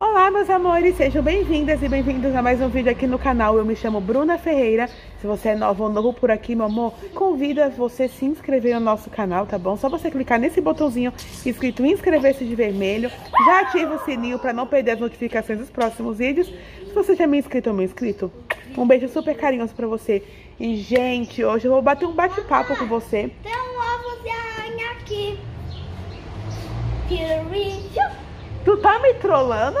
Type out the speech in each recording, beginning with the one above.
Olá, meus amores, sejam bem-vindas e bem-vindos a mais um vídeo aqui no canal. Eu me chamo Bruna Ferreira. Se você é novo ou novo por aqui, meu amor, convida você a se inscrever no nosso canal, tá bom? Só você clicar nesse botãozinho escrito inscrever-se de vermelho. Já ativa o sininho para não perder as notificações dos próximos vídeos. Se você já é me inscrito ou me inscrito, um beijo super carinhoso pra você. E, gente, hoje eu vou bater um bate-papo com você. Tem um ovo de aranha aqui. Piruinho. Tu tá me trollando?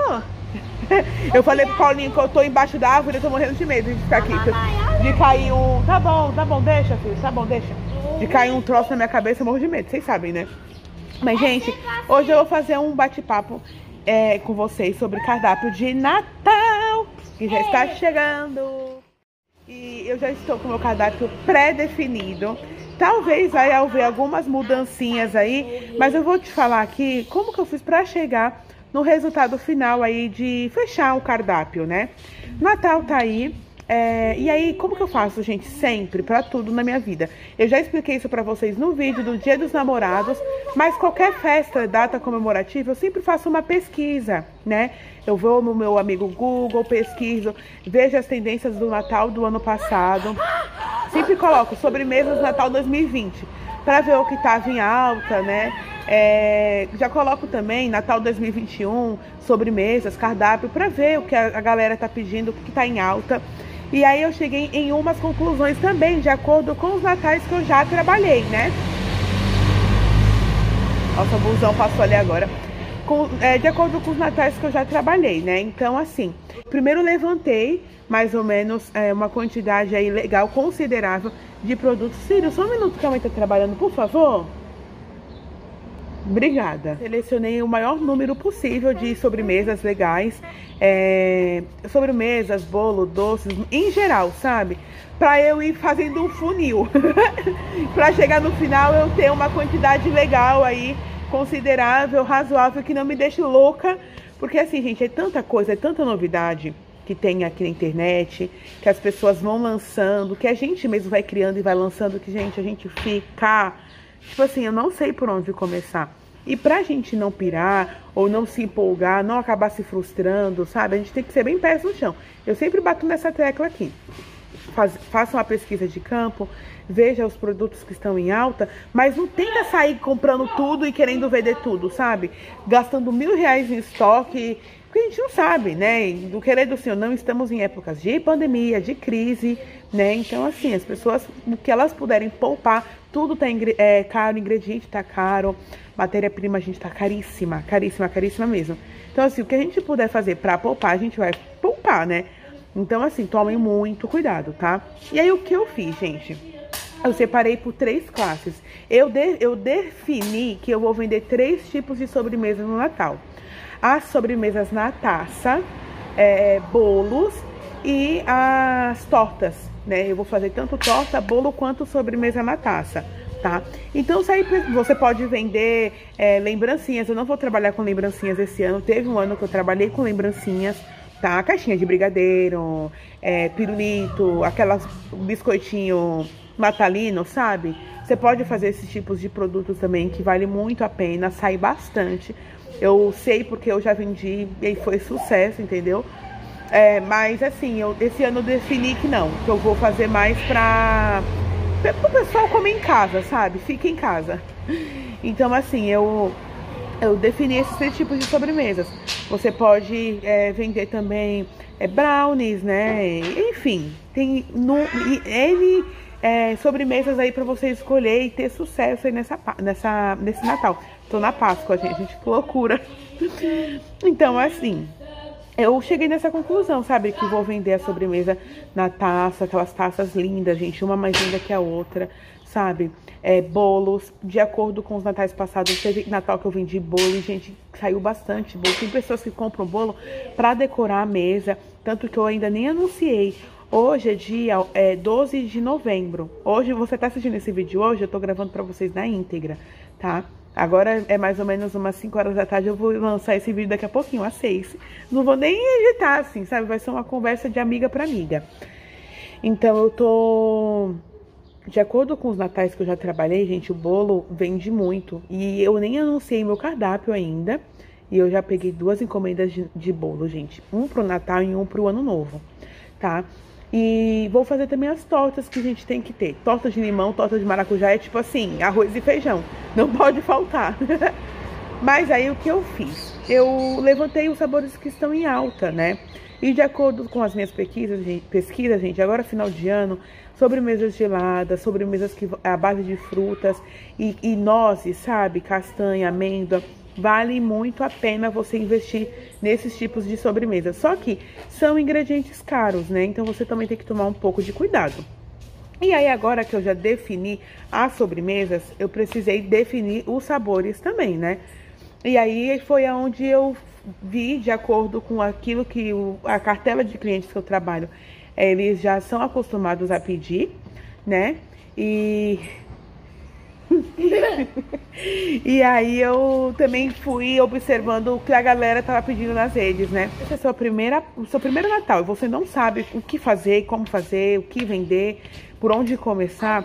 Eu falei pro Paulinho que eu tô embaixo da árvore, eu tô morrendo de medo de ficar aqui. De cair um. Tá bom, tá bom, deixa, filho, tá bom, deixa. De cair um troço na minha cabeça, eu morro de medo, vocês sabem, né? Mas, gente, hoje eu vou fazer um bate-papo é, com vocês sobre cardápio de Natal, que já está chegando. E eu já estou com o meu cardápio pré-definido. Talvez vai haver algumas mudancinhas aí, mas eu vou te falar aqui como que eu fiz para chegar no resultado final aí de fechar o cardápio, né? Natal tá aí. É, e aí, como que eu faço, gente? Sempre, pra tudo na minha vida. Eu já expliquei isso pra vocês no vídeo do Dia dos Namorados, mas qualquer festa, data comemorativa, eu sempre faço uma pesquisa, né? Eu vou no meu amigo Google, pesquiso, vejo as tendências do Natal do ano passado. Sempre coloco sobremesas Natal 2020, pra ver o que tava em alta, né? É, já coloco também Natal 2021, sobremesas, cardápio, para ver o que a, galera tá pedindo, o que tá em alta. E aí eu cheguei em umas conclusões também, de acordo com os natais que eu já trabalhei, né? Nossa, o busão passou ali agora. Com, é, de acordo com os natais que eu já trabalhei, né? Então, assim, primeiro levantei mais ou menos é, uma quantidade aí legal, considerável de produtos. Círio, só um minuto que a mãe tá trabalhando, por favor. Obrigada. Selecionei o maior número possível de sobremesas legais, é, sobremesas, bolo, doces, em geral, sabe? Para eu ir fazendo um funil. para chegar no final eu ter uma quantidade legal aí, considerável, razoável, que não me deixe louca. Porque assim, gente, é tanta coisa, é tanta novidade que tem aqui na internet, que as pessoas vão lançando, que a gente mesmo vai criando e vai lançando, que, gente, a gente fica Tipo assim, eu não sei por onde começar. E pra gente não pirar, ou não se empolgar, não acabar se frustrando, sabe? A gente tem que ser bem pés no chão. Eu sempre bato nessa tecla aqui. Faz, faça uma pesquisa de campo, veja os produtos que estão em alta, mas não tenta sair comprando tudo e querendo vender tudo, sabe? Gastando mil reais em estoque, porque a gente não sabe, né? Do querer do Senhor, não estamos em épocas de pandemia, de crise, né? Então, assim, as pessoas, o que elas puderem poupar, tudo tá é, caro, ingrediente tá caro, matéria-prima, a gente, tá caríssima, caríssima, caríssima mesmo. Então, assim, o que a gente puder fazer pra poupar, a gente vai poupar, né? Então, assim, tomem muito cuidado, tá? E aí, o que eu fiz, gente? Eu separei por três classes. Eu, de, eu defini que eu vou vender três tipos de sobremesas no Natal. As sobremesas na taça, é, bolos e as tortas, né? Eu vou fazer tanto torta, bolo quanto sobremesa na taça, tá? Então, isso aí você pode vender é, lembrancinhas. Eu não vou trabalhar com lembrancinhas esse ano. Teve um ano que eu trabalhei com lembrancinhas, tá? Caixinha de brigadeiro, é, pirulito, aquelas biscoitinho natalino, sabe? Você pode fazer esses tipos de produtos também que vale muito a pena, sai bastante. Eu sei porque eu já vendi e foi sucesso, entendeu? É, mas assim, eu, esse ano eu defini que não, que eu vou fazer mais pra, o pessoal comer em casa, sabe? Fica em casa. Então, assim, eu, eu defini esses três tipos de sobremesas. Você pode é, vender também é, brownies, né? Enfim, tem no, ele é, sobremesas aí para você escolher e ter sucesso aí nessa, nessa, nesse Natal. Tô na Páscoa, gente, gente, que loucura. Então, assim, eu cheguei nessa conclusão, sabe? Que vou vender a sobremesa na taça, aquelas taças lindas, gente, uma mais linda que a outra, sabe? É, bolos, de acordo com os natais passados, teve Natal que eu vendi bolo e, gente, saiu bastante bolo. Tem pessoas que compram bolo para decorar a mesa, tanto que eu ainda nem anunciei. Hoje é dia é, 12 de novembro. Hoje, você tá assistindo esse vídeo hoje, eu tô gravando para vocês na íntegra, tá? Agora é mais ou menos umas 5 horas da tarde, eu vou lançar esse vídeo daqui a pouquinho, às 6. Não vou nem editar assim, sabe? Vai ser uma conversa de amiga para amiga. Então eu tô... De acordo com os natais que eu já trabalhei, gente, o bolo vende muito. E eu nem anunciei meu cardápio ainda. E eu já peguei duas encomendas de, de bolo, gente. Um pro Natal e um pro Ano Novo, tá? E vou fazer também as tortas que a gente tem que ter. Torta de limão, torta de maracujá é tipo assim, arroz e feijão. Não pode faltar. Mas aí o que eu fiz? Eu levantei os sabores que estão em alta, né? E de acordo com as minhas pesquisas, gente, pesquisas, gente, agora final de ano, sobremesas geladas, sobremesas que à base de frutas e, e nozes, sabe? Castanha, amêndoa. Vale muito a pena você investir nesses tipos de sobremesa. Só que são ingredientes caros, né? Então você também tem que tomar um pouco de cuidado. E aí, agora que eu já defini as sobremesas, eu precisei definir os sabores também, né? E aí foi aonde eu vi, de acordo com aquilo que o, a cartela de clientes que eu trabalho, eles já são acostumados a pedir, né? E. e aí eu também fui observando o que a galera tava pedindo nas redes, né? Esse é primeira, o seu primeiro Natal e você não sabe o que fazer, como fazer, o que vender, por onde começar.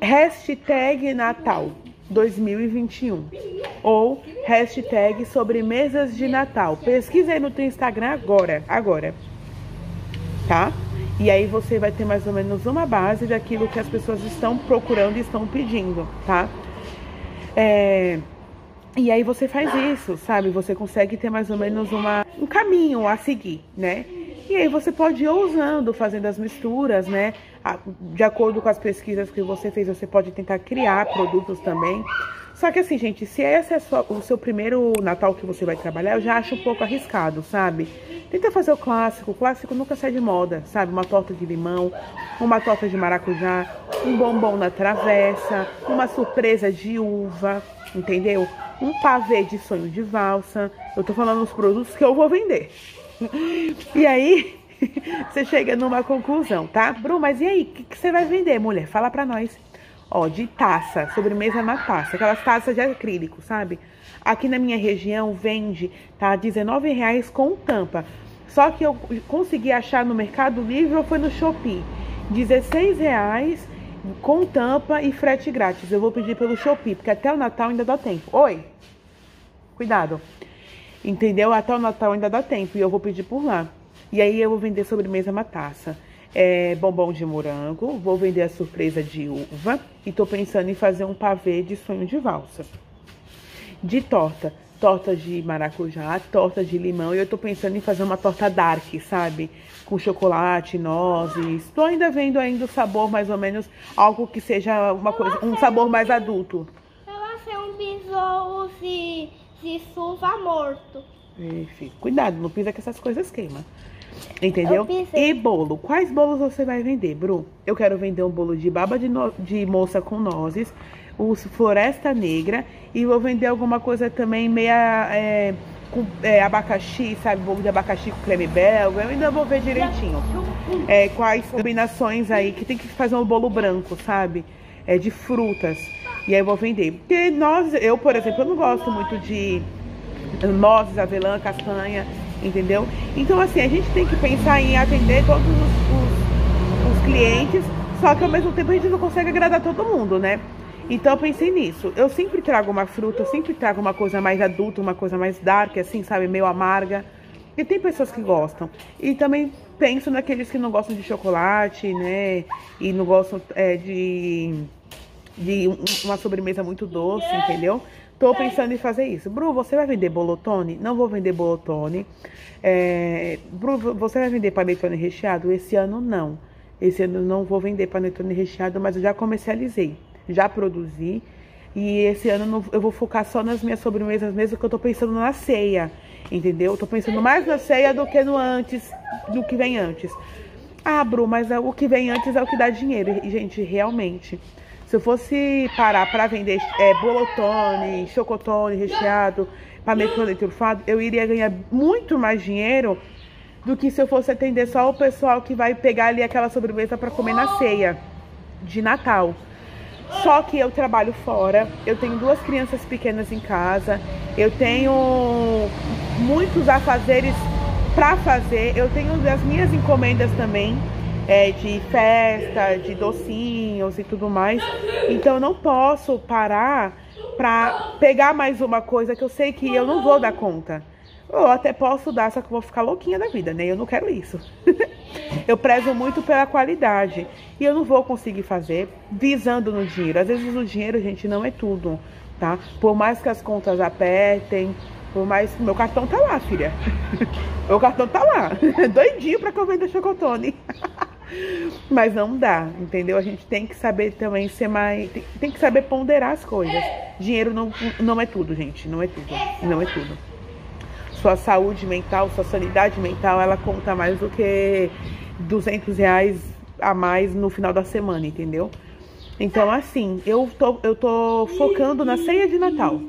Hashtag Natal 2021 ou hashtag sobremesas de Natal. Pesquisa aí no teu Instagram agora, agora, tá? E aí você vai ter mais ou menos uma base daquilo que as pessoas estão procurando e estão pedindo, tá? É... E aí você faz isso, sabe? Você consegue ter mais ou menos uma, um caminho a seguir, né? E aí você pode ir usando, fazendo as misturas, né? De acordo com as pesquisas que você fez, você pode tentar criar produtos também. Só que assim, gente, se esse é o seu primeiro Natal que você vai trabalhar, eu já acho um pouco arriscado, sabe? Tenta fazer o clássico. O clássico nunca sai de moda, sabe? Uma torta de limão, uma torta de maracujá, um bombom na travessa, uma surpresa de uva, entendeu? Um pavê de sonho de valsa. Eu tô falando os produtos que eu vou vender. E aí, você chega numa conclusão, tá? Bru, mas e aí, o que, que, você vai vender, mulher? Fala pra nós. Ó, de taça, sobremesa na taça, aquelas taças de acrílico, sabe? Aqui na minha região vende, tá? R$19,00 com tampa. Só que eu consegui achar no Mercado Livre ou foi no Shopee? R$16,00 com tampa e frete grátis. Eu vou pedir pelo Shopee, porque até o Natal ainda dá tempo. Oi? Cuidado. Entendeu? Até o Natal ainda dá tempo e eu vou pedir por lá. E aí eu vou vender sobremesa mataça. É, bombom de morango, vou vender a surpresa de uva e tô pensando em fazer um pavê de sonho de valsa. De torta, torta de maracujá, torta de limão e eu tô pensando em fazer uma torta dark, sabe? Com chocolate, nozes. Tô ainda vendo ainda o sabor mais ou menos algo que seja uma coisa, um sabor mais adulto. Eu achei um besouro se de suva morto. Enfim, cuidado, não pisa que essas coisas queimam. Entendeu? E bolo. Quais bolos você vai vender, Bru? Eu quero vender um bolo de baba de, no... de moça com nozes, os floresta negra e vou vender alguma coisa também meia é, com é, abacaxi, sabe? Bolo de abacaxi com creme belga. Eu ainda vou ver direitinho. É, quais combinações aí que tem que fazer um bolo branco, sabe? É de frutas. E aí eu vou vender. Porque nós, eu, por exemplo, eu não gosto muito de nozes, avelã, castanha, entendeu? Então, assim, a gente tem que pensar em atender todos os, os, os clientes, só que ao mesmo tempo a gente não consegue agradar todo mundo, né? Então eu pensei nisso. Eu sempre trago uma fruta, eu sempre trago uma coisa mais adulta, uma coisa mais dark, assim, sabe, meio amarga. E tem pessoas que gostam. E também penso naqueles que não gostam de chocolate, né? E não gostam é, de de uma sobremesa muito doce, entendeu? Tô pensando em fazer isso. Bru, você vai vender bolotone? Não vou vender bolotone. É... Bru, você vai vender panetone recheado? Esse ano não. Esse ano não vou vender panetone recheado, mas eu já comercializei, já produzi. E esse ano eu vou focar só nas minhas sobremesas mesmo, que eu tô pensando na ceia, entendeu? Eu tô pensando mais na ceia do que no antes, do que vem antes. Ah, Bru, mas é o que vem antes é o que dá dinheiro. E, gente, realmente, se eu fosse parar para vender é, bolotone, chocotone recheado, panetone trufado, eu iria ganhar muito mais dinheiro do que se eu fosse atender só o pessoal que vai pegar ali aquela sobremesa para comer na ceia de Natal. Só que eu trabalho fora, eu tenho duas crianças pequenas em casa, eu tenho muitos afazeres para fazer, eu tenho as minhas encomendas também é, de festa, de docinhos e tudo mais. Então eu não posso parar pra pegar mais uma coisa que eu sei que eu não vou dar conta. Eu até posso dar, só que eu vou ficar louquinha da vida, né? Eu não quero isso. eu prezo muito pela qualidade. E eu não vou conseguir fazer visando no dinheiro. Às vezes o dinheiro, gente, não é tudo, tá? Por mais que as contas apertem, por mais. Meu cartão tá lá, filha. Meu cartão tá lá. Doidinho pra que eu venda chocotone. Mas não dá, entendeu? A gente tem que saber também ser mais. Tem, tem que saber ponderar as coisas. Dinheiro não, não é tudo, gente. Não é tudo. Não é tudo sua saúde mental, sua sanidade mental, ela conta mais do que 200 reais a mais no final da semana, entendeu? Então, assim, eu tô, eu tô focando na ceia de Natal,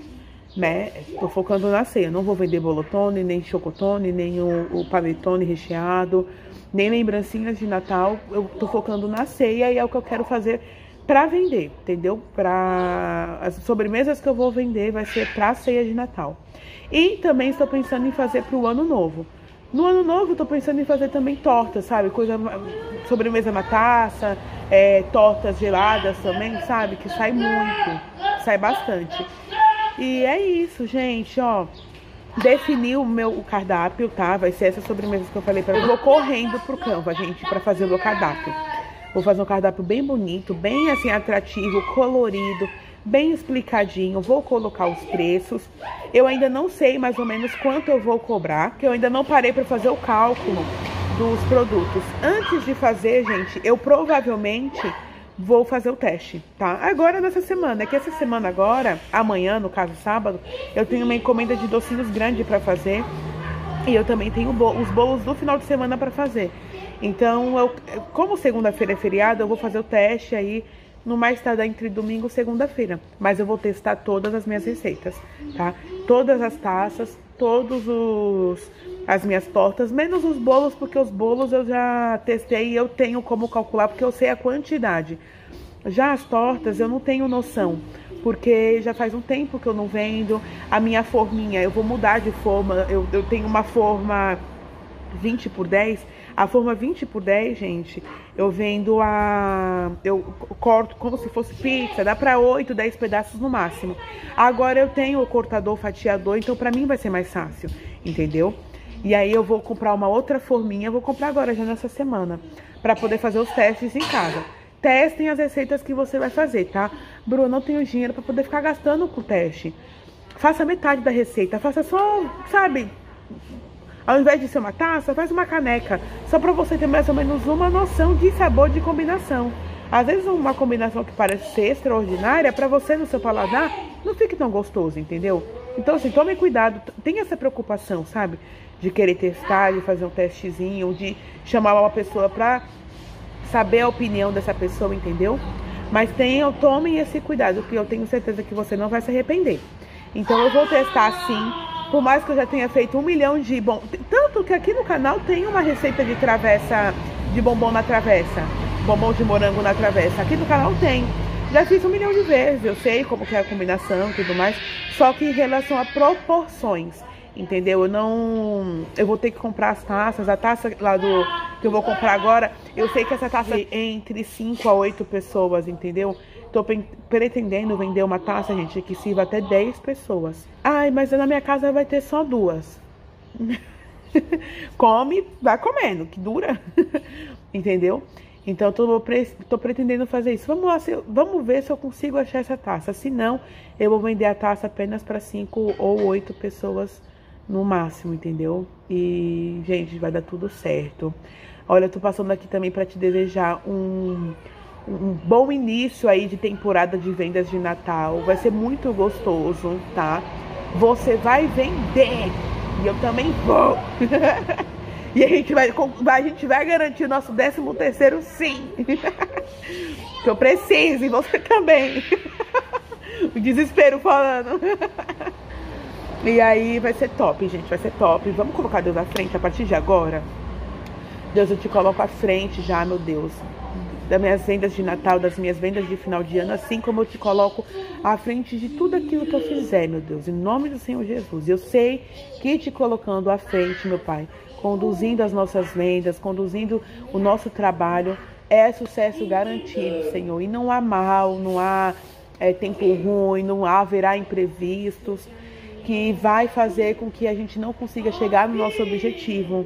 né? Tô focando na ceia. Não vou vender bolotone, nem chocotone, nem o, o panetone recheado, nem lembrancinhas de Natal. Eu tô focando na ceia e é o que eu quero fazer para vender, entendeu? Para as sobremesas que eu vou vender vai ser para ceia de Natal. E também estou pensando em fazer para o ano novo. No ano novo, estou pensando em fazer também tortas, sabe? Coisa sobremesa na taça, é, tortas geladas também, sabe? Que sai muito, sai bastante. E é isso, gente, ó. Defini o meu o cardápio, tá? Vai ser essa sobremesa que eu falei para Vou correndo pro Canva, gente, para fazer o meu cardápio. Vou fazer um cardápio bem bonito, bem assim atrativo, colorido bem explicadinho. Vou colocar os preços. Eu ainda não sei mais ou menos quanto eu vou cobrar, que eu ainda não parei para fazer o cálculo dos produtos. Antes de fazer, gente, eu provavelmente vou fazer o teste, tá? Agora nessa semana, é que essa semana agora, amanhã, no caso sábado, eu tenho uma encomenda de docinhos grande para fazer. E eu também tenho os bolos do final de semana para fazer. Então, eu, como segunda-feira é feriado, eu vou fazer o teste aí no mais tardar entre domingo e segunda-feira. Mas eu vou testar todas as minhas receitas, tá? Todas as taças, todos os as minhas tortas, menos os bolos, porque os bolos eu já testei e eu tenho como calcular, porque eu sei a quantidade. Já as tortas eu não tenho noção, porque já faz um tempo que eu não vendo. A minha forminha, eu vou mudar de forma, eu, eu tenho uma forma 20 por 10 a forma 20 por 10, gente, eu vendo a. Eu corto como se fosse pizza, dá pra 8, 10 pedaços no máximo. Agora eu tenho o cortador fatiador, então pra mim vai ser mais fácil, entendeu? E aí eu vou comprar uma outra forminha, vou comprar agora já nessa semana, para poder fazer os testes em casa. Testem as receitas que você vai fazer, tá? Bruno, não tenho dinheiro para poder ficar gastando com o teste. Faça metade da receita, faça só, sabe, ao invés de ser uma taça, faz uma caneca. Só para você ter mais ou menos uma noção de sabor de combinação. Às vezes uma combinação que parece ser extraordinária, para você no seu paladar, não fique tão gostoso, entendeu? Então assim, tome cuidado, tenha essa preocupação, sabe? De querer testar, de fazer um testezinho, de chamar uma pessoa para saber a opinião dessa pessoa, entendeu? Mas tenham, tomem esse cuidado, que eu tenho certeza que você não vai se arrepender. Então eu vou testar assim por mais que eu já tenha feito um milhão de bom. Tanto que aqui no canal tem uma receita de travessa, de bombom na travessa. Bombom de morango na travessa. Aqui no canal tem. Já fiz um milhão de vezes, eu sei como que é a combinação e tudo mais. Só que em relação a proporções, entendeu? Eu não. Eu vou ter que comprar as taças. A taça lá do que eu vou comprar agora, eu sei que essa taça é entre 5 a 8 pessoas, entendeu? Tô pretendendo vender uma taça, gente, que sirva até 10 pessoas. Ai, mas na minha casa vai ter só duas. Come, vai comendo, que dura. Entendeu? Então, tô, tô pretendendo fazer isso. Vamos lá, se, vamos ver se eu consigo achar essa taça. Se não, eu vou vender a taça apenas para 5 ou 8 pessoas no máximo, entendeu? E, gente, vai dar tudo certo. Olha, eu tô passando aqui também para te desejar um um bom início aí de temporada de vendas de Natal. Vai ser muito gostoso, tá? Você vai vender e eu também vou. e a gente vai, a gente vai garantir o nosso 13 terceiro sim. que eu preciso e você também. o desespero falando. E aí vai ser top, gente, vai ser top. Vamos colocar Deus à frente a partir de agora. Deus, eu te coloco à frente já, meu Deus das minhas vendas de Natal, das minhas vendas de final de ano, assim como eu te coloco à frente de tudo aquilo que eu fizer, meu Deus, em nome do Senhor Jesus. Eu sei que te colocando à frente, meu Pai, conduzindo as nossas vendas, conduzindo o nosso trabalho, é sucesso garantido, Senhor. E não há mal, não há é, tempo ruim, não haverá imprevistos, que vai fazer com que a gente não consiga chegar no nosso objetivo.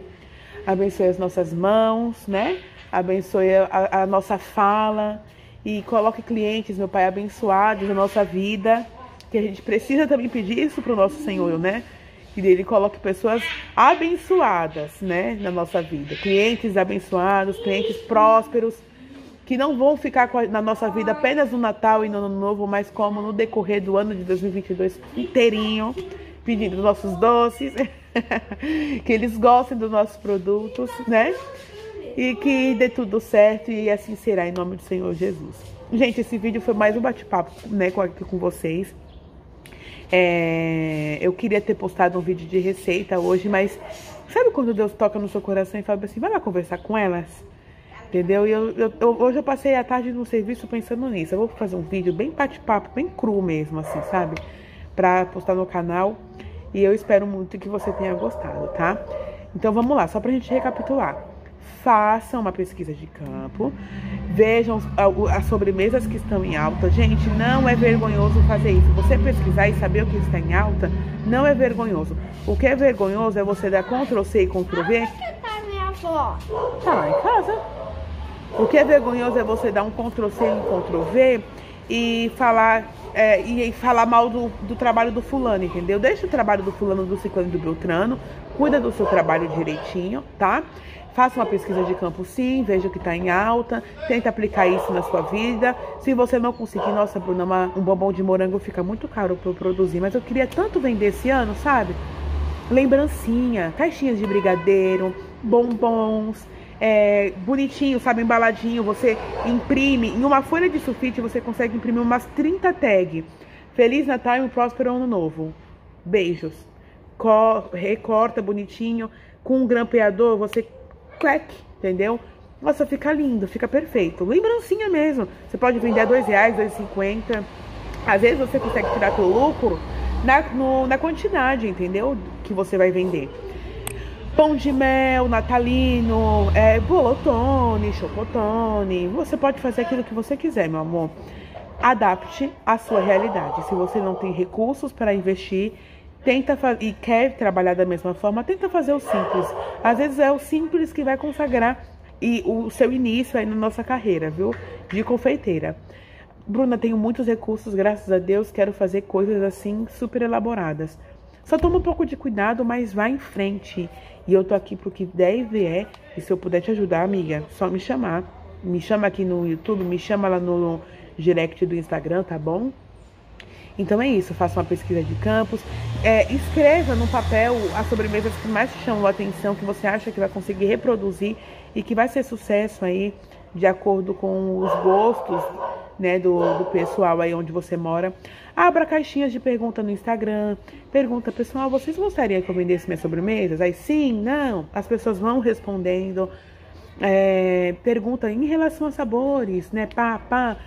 Abençoe as nossas mãos, né? Abençoe a, a nossa fala e coloque clientes, meu Pai, abençoados na nossa vida, que a gente precisa também pedir isso para o nosso Senhor, né? Que Ele coloque pessoas abençoadas, né, na nossa vida. Clientes abençoados, clientes prósperos, que não vão ficar na nossa vida apenas no Natal e no Ano Novo, mas como no decorrer do ano de 2022 inteirinho, pedindo nossos doces, que eles gostem dos nossos produtos, né? E que dê tudo certo e assim será em nome do Senhor Jesus. Gente, esse vídeo foi mais um bate-papo, né, aqui com vocês. É, eu queria ter postado um vídeo de receita hoje, mas sabe quando Deus toca no seu coração e fala assim, vai lá conversar com elas? Entendeu? E eu, eu, eu, hoje eu passei a tarde no serviço pensando nisso. Eu vou fazer um vídeo bem bate-papo, bem cru mesmo, assim, sabe? Pra postar no canal. E eu espero muito que você tenha gostado, tá? Então vamos lá, só pra gente recapitular. Façam uma pesquisa de campo, vejam as sobremesas que estão em alta. Gente, não é vergonhoso fazer isso. Você pesquisar e saber o que está em alta, não é vergonhoso. O que é vergonhoso é você dar Ctrl C e Ctrl V. Tá lá em casa. O que é vergonhoso é você dar um Ctrl C e um Ctrl V e falar, é, e, falar mal do, do, trabalho do fulano, entendeu? Deixa o trabalho do fulano, do ciclano do Beltrano, cuida do seu trabalho direitinho, tá? Faça uma pesquisa de campo sim, veja o que está em alta, tenta aplicar isso na sua vida. Se você não conseguir, nossa, Bruna, uma, um bombom de morango fica muito caro para eu produzir, mas eu queria tanto vender esse ano, sabe? Lembrancinha, caixinhas de brigadeiro, bombons, é, bonitinho, sabe, embaladinho, você imprime. Em uma folha de sulfite você consegue imprimir umas 30 tags. Feliz Natal e um próspero ano novo. Beijos. Co recorta bonitinho. Com um grampeador você clack, entendeu? Nossa, fica lindo, fica perfeito. Lembrancinha mesmo. Você pode vender a dois reais, dois cinquenta. Às vezes você consegue tirar seu lucro na, no, na quantidade, entendeu? Que você vai vender pão de mel natalino, é, bolotone, chocotone. Você pode fazer aquilo que você quiser, meu amor. Adapte a sua realidade. Se você não tem recursos para investir, tenta e quer trabalhar da mesma forma, tenta fazer o simples. Às vezes é o simples que vai consagrar e o seu início aí na nossa carreira, viu? De confeiteira. Bruna, tenho muitos recursos, graças a Deus, quero fazer coisas assim super elaboradas. Só toma um pouco de cuidado, mas vá em frente. E eu tô aqui pro que der e vier. E se eu puder te ajudar, amiga, só me chamar. Me chama aqui no YouTube, me chama lá no direct do Instagram, tá bom? Então é isso, faça uma pesquisa de campos. É, escreva no papel as sobremesas que mais te chamam a atenção, que você acha que vai conseguir reproduzir e que vai ser sucesso aí, de acordo com os gostos né, do, do pessoal aí onde você mora. Abra caixinhas de pergunta no Instagram. Pergunta, pessoal, vocês gostariam que eu vendesse minhas sobremesas? Aí sim, não. As pessoas vão respondendo. É, pergunta em relação a sabores, né? Pá, pá.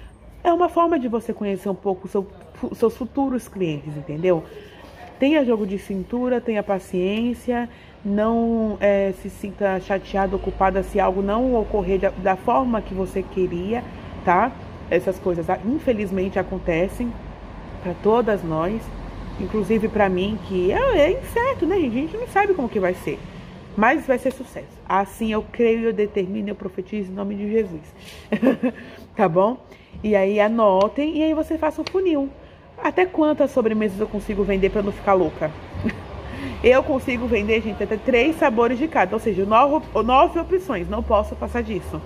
É uma forma de você conhecer um pouco seu, seus futuros clientes, entendeu? Tenha jogo de cintura, tenha paciência, não é, se sinta chateado, ocupada se algo não ocorrer da, da forma que você queria, tá? Essas coisas infelizmente acontecem para todas nós, inclusive para mim, que é, é incerto, né, gente? A gente não sabe como que vai ser. Mas vai ser sucesso. Assim eu creio, eu determino, eu profetizo em nome de Jesus. tá bom? E aí anotem e aí você faça um funil. Até quantas sobremesas eu consigo vender para não ficar louca? eu consigo vender, gente, até três sabores de cada, ou seja, nove, nove opções. Não posso passar disso.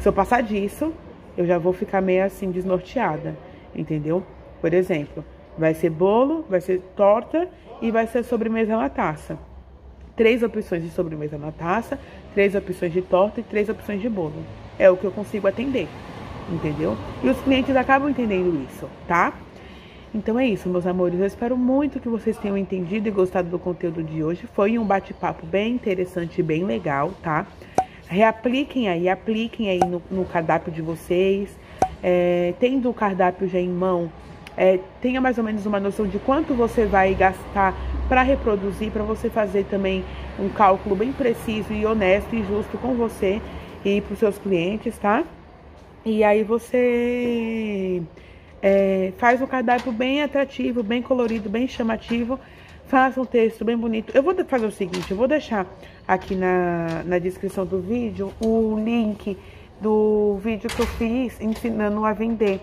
Se eu passar disso, eu já vou ficar meio assim desnorteada, entendeu? Por exemplo, vai ser bolo, vai ser torta e vai ser sobremesa na taça. Três opções de sobremesa na taça, três opções de torta e três opções de bolo. É o que eu consigo atender, entendeu? E os clientes acabam entendendo isso, tá? Então é isso, meus amores. Eu espero muito que vocês tenham entendido e gostado do conteúdo de hoje. Foi um bate-papo bem interessante e bem legal, tá? Reapliquem aí, apliquem aí no, no cardápio de vocês. É, tendo o cardápio já em mão, é, tenha mais ou menos uma noção de quanto você vai gastar para reproduzir, para você fazer também um cálculo bem preciso e honesto e justo com você e para os seus clientes, tá? E aí você É, faz um cardápio bem atrativo, bem colorido, bem chamativo. Faça um texto bem bonito. Eu vou fazer o seguinte, eu vou deixar aqui na, na descrição do vídeo o link do vídeo que eu fiz ensinando a vender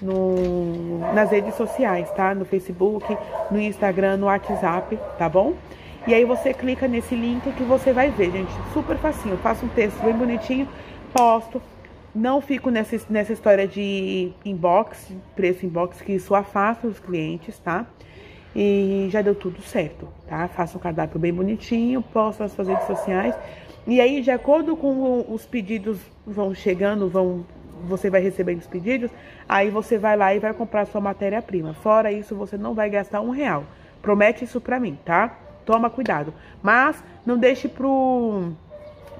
no, nas redes sociais, tá? No Facebook, no Instagram, no WhatsApp, tá bom? E aí você clica nesse link que você vai ver, gente. Super facinho. Eu faço um texto bem bonitinho, posto. Não fico nessa, nessa história de inbox, preço inbox, que isso afasta os clientes, tá? E já deu tudo certo, tá? Faço um cardápio bem bonitinho, posto nas suas redes sociais. E aí, de acordo com os pedidos vão chegando, vão você vai recebendo os pedidos, aí você vai lá e vai comprar sua matéria-prima. Fora isso, você não vai gastar um real. Promete isso pra mim, tá? Toma cuidado. Mas não deixe pro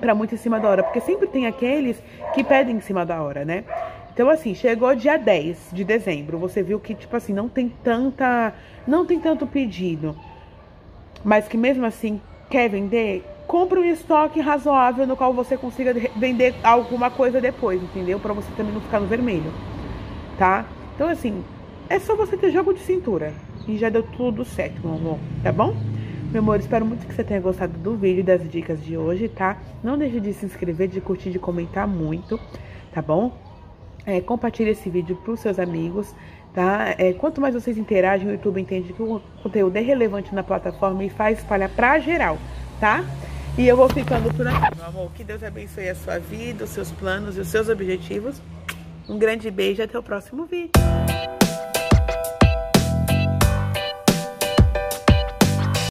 para muito em cima da hora, porque sempre tem aqueles que pedem em cima da hora, né? Então assim, chegou dia 10 de dezembro, você viu que tipo assim, não tem tanta não tem tanto pedido. Mas que mesmo assim quer vender, compre um estoque razoável no qual você consiga vender alguma coisa depois, entendeu? Para você também não ficar no vermelho, tá? Então, assim, é só você ter jogo de cintura. E já deu tudo certo, meu amor, tá bom? Meu amor, espero muito que você tenha gostado do vídeo das dicas de hoje, tá? Não deixe de se inscrever, de curtir, de comentar muito, tá bom? É, compartilhe esse vídeo para os seus amigos, tá? É, quanto mais vocês interagem, o YouTube entende que o conteúdo é relevante na plataforma e faz espalhar para geral, tá? E eu vou ficando por aqui, meu amor. Que Deus abençoe a sua vida, os seus planos e os seus objetivos. Um grande beijo e até o próximo vídeo.